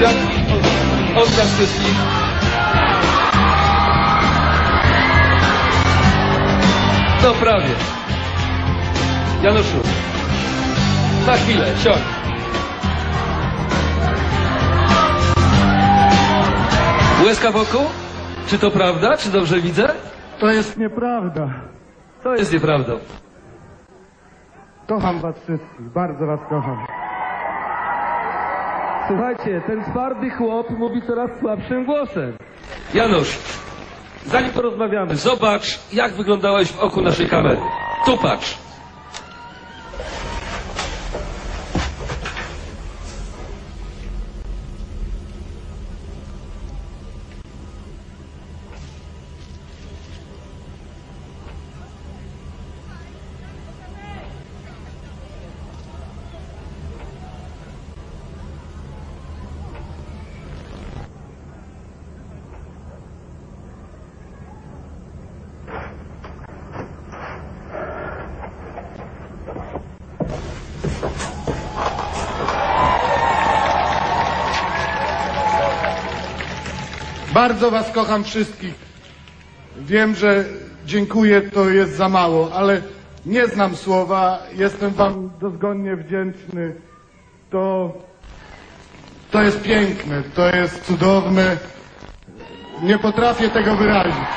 Pozdrawiam, pozdrawiam wszystkich. No prawie. Januszu, na chwilę, siądź. Łezka wokół? Czy to prawda? Czy dobrze widzę? To jest nieprawda. To jest nieprawdą. Kocham was wszystkich, bardzo was kocham. Słuchajcie, ten twardy chłop mówi coraz słabszym głosem. Janusz, zanim porozmawiamy, zobacz, jak wyglądałeś w oku naszej kamery. Tu patrz. Bardzo was kocham wszystkich. Wiem, że dziękuję to jest za mało, ale nie znam słowa. Jestem wam dozgonnie wdzięczny. To, to jest piękne, to jest cudowne. Nie potrafię tego wyrazić.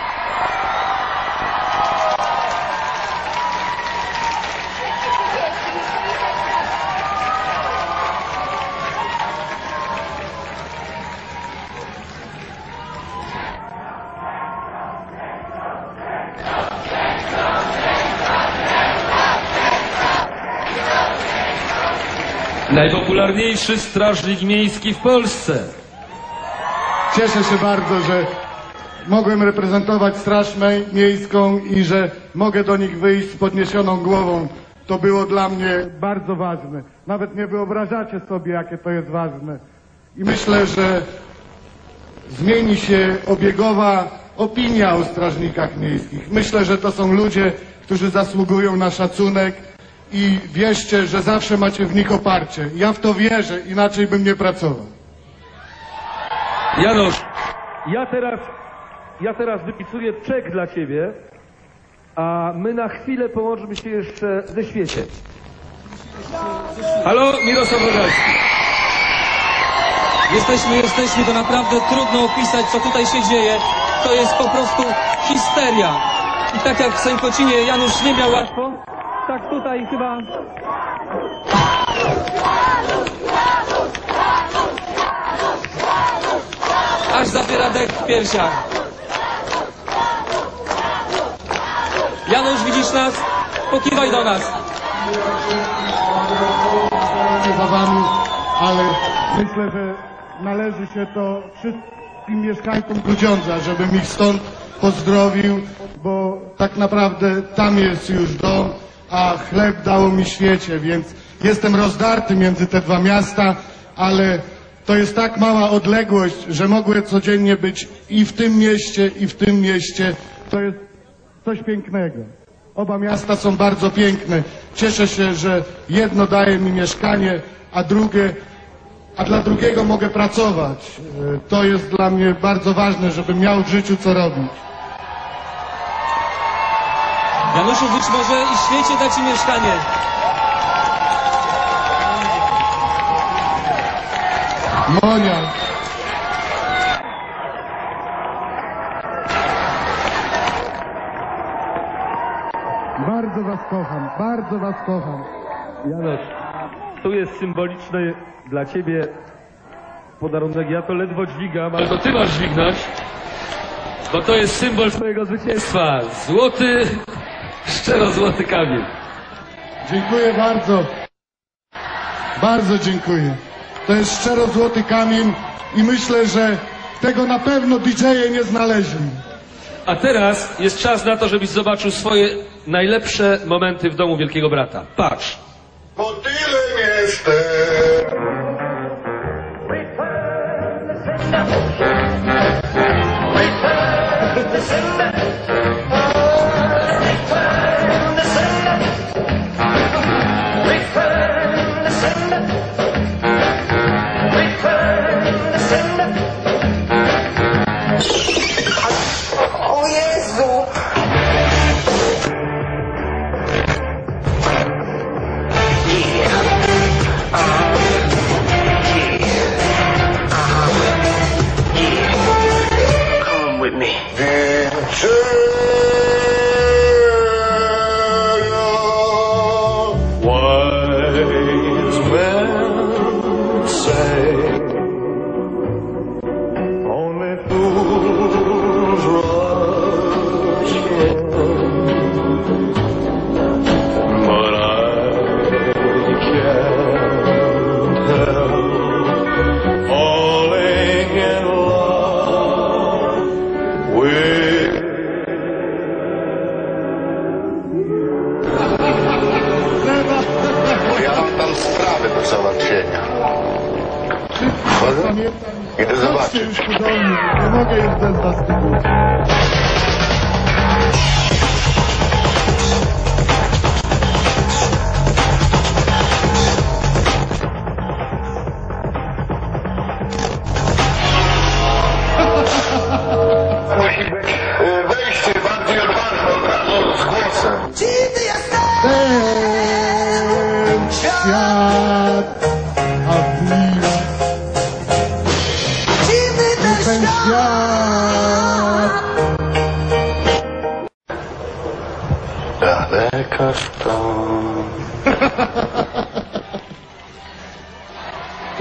Najpopularniejszy strażnik miejski w Polsce. Cieszę się bardzo, że mogłem reprezentować Straż Miejską i że mogę do nich wyjść z podniesioną głową. To było dla mnie bardzo ważne. Nawet nie wyobrażacie sobie, jakie to jest ważne. I myślę, że zmieni się obiegowa opinia o strażnikach miejskich. Myślę, że to są ludzie, którzy zasługują na szacunek i wierzcie, że zawsze macie w nich oparcie. Ja w to wierzę, inaczej bym nie pracował. Janusz, ja teraz, ja teraz wypisuję czek dla ciebie, a my na chwilę połączymy się jeszcze ze świecie. Halo, Mirosław Rogalski. Jesteśmy, jesteśmy, to naprawdę trudno opisać, co tutaj się dzieje. To jest po prostu histeria. I tak jak w Sękocinie Janusz nie miał łatwo, tak tutaj chyba... Aż zabiera dech w piersiach. Janusz, widzisz nas? Pokiwaj do nas. nie za wami, ale myślę, że należy się to wszystkim mieszkańcom Grudziądza, żebym ich stąd pozdrowił, bo tak naprawdę tam jest już dom, a chleb dało mi świecie, więc jestem rozdarty między te dwa miasta, ale to jest tak mała odległość, że mogłem codziennie być i w tym mieście, i w tym mieście. To jest coś pięknego. Oba miasta są bardzo piękne. Cieszę się, że jedno daje mi mieszkanie, a drugie, a dla drugiego mogę pracować. E, To jest dla mnie bardzo ważne, żebym miał w życiu co robić. Januszu, być może i świecie da ci mieszkanie. Monia. Bardzo was kocham, bardzo was kocham. Janusz, tu jest symboliczny dla ciebie podarunek. Ja to ledwo dźwigam, ale to ty masz dźwignąć, bo to jest symbol twojego zwycięstwa. Złoty, szczero złoty kamień. Dziękuję bardzo. Bardzo dziękuję. To jest szczero złoty kamień i myślę, że tego na pewno DJ-e nie znaleźli. A teraz jest czas na to, żebyś zobaczył swoje najlepsze momenty w domu Wielkiego Brata. Patrz. Motylem jestem. Mnie, nie mogę już bez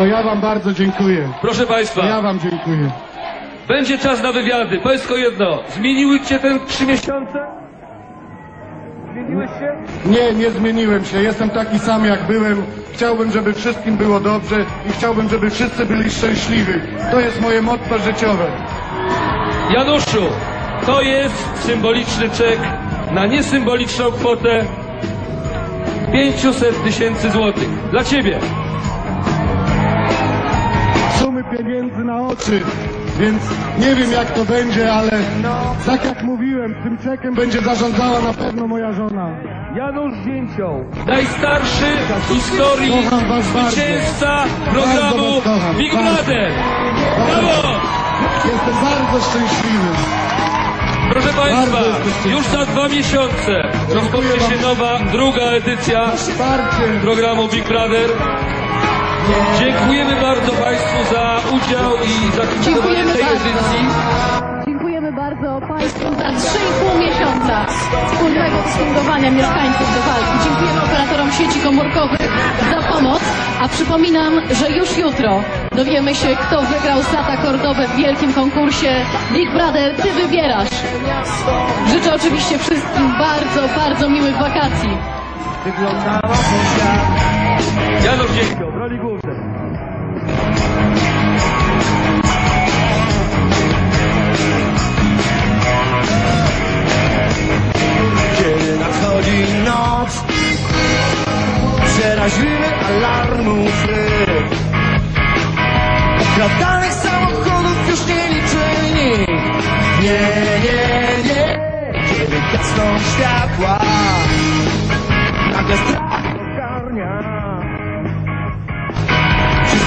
To ja wam bardzo dziękuję. Proszę Państwa, Ja wam dziękuję. będzie czas na wywiady. Powiedz tylko jedno. Zmieniły Cię te trzy miesiące? Zmieniłeś się? Nie, nie zmieniłem się. Jestem taki sam jak byłem. Chciałbym, żeby wszystkim było dobrze i chciałbym, żeby wszyscy byli szczęśliwi. To jest moje motto życiowe. Januszu, to jest symboliczny czek na niesymboliczną kwotę 500 tysięcy złotych. Dla Ciebie. Pieniędzy na oczy, więc nie wiem jak to będzie, ale tak jak mówiłem, tym czekiem będzie zarządzała na pewno moja żona. Janusz Zięcioł, najstarszy w historii zwycięzca programu. Big. Brother. Brawo! Jestem bardzo szczęśliwy. Proszę Państwa, już za dwa miesiące rozpocznie się nowa, druga edycja programu Big Brother. Dziękujemy bardzo Państwu za udział i za kontynuowanie tej bardzo. edycji. Dziękujemy bardzo Państwu za 3,5 miesiąca wspólnego współdziałania mieszkańców do walki. Dziękujemy operatorom sieci komórkowych za pomoc, a przypominam, że już jutro dowiemy się, kto wygrał Sata Cordobę w wielkim konkursie Big Brother Ty wybierasz. Życzę oczywiście wszystkim bardzo, bardzo miłych wakacji. Janusz Zięcioł w roli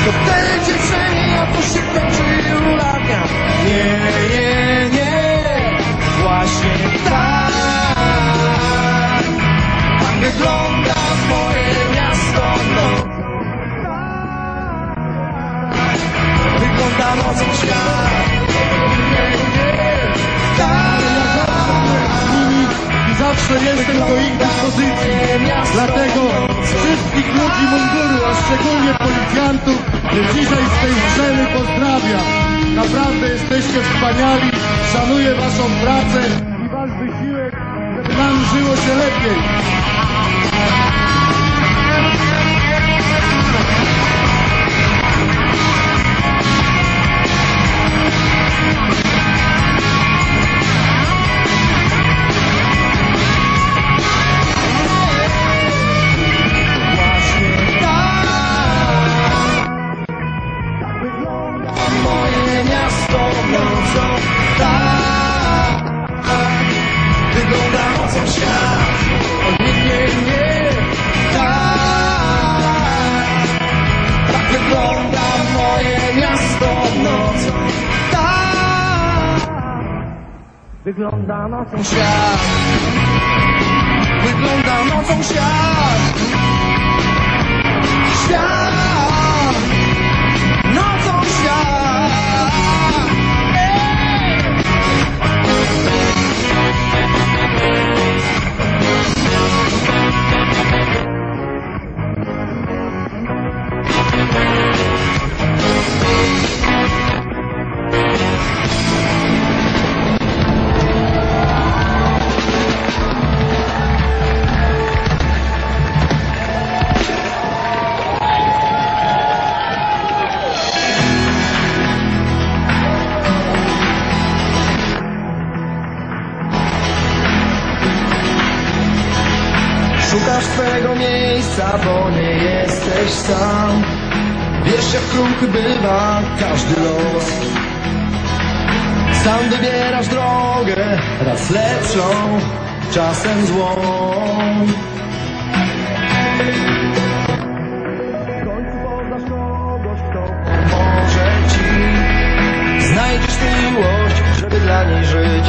Wszystko będzie przemija, to się kończy ulatnia Nie, nie, nie. Właśnie tak. Tak wygląda moje miasto nocą Tak Wygląda nocą świat. Tak. Zawsze jestem do ich dyspozycji. Dlatego wszystkich ludzi munduru, a szczególnie policjantów, dzisiaj z tej sceny pozdrawiam. Naprawdę jesteście wspaniali, szanuję waszą pracę i wasz wysiłek, żeby nam żyło się lepiej. Wygląda nocą świat Wygląda nocą świat Wiesz jak kruchy bywa każdy los. Sam wybierasz drogę, raz lepszą, czasem złą. W końcu poznasz kogoś, kto pomoże ci. Znajdziesz miłość, żeby dla niej żyć